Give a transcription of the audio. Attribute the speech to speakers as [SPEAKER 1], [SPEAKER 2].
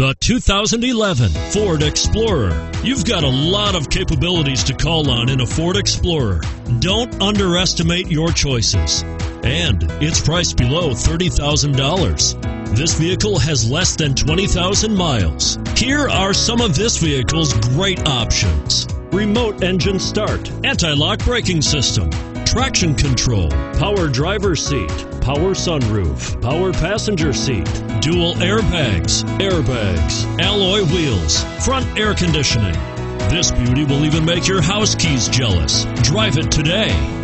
[SPEAKER 1] The 2011 Ford Explorer. You've got a lot of capabilities to call on in a Ford Explorer. Don't underestimate your choices. And it's priced below $30,000. This vehicle has less than 20,000 miles. Here are some of this vehicle's great options. Remote engine start, anti-lock braking system, traction control, power driver seat, power sunroof, power passenger seat, dual airbags, airbags, alloy wheels, front air conditioning. This beauty will even make your house keys jealous. Drive it today.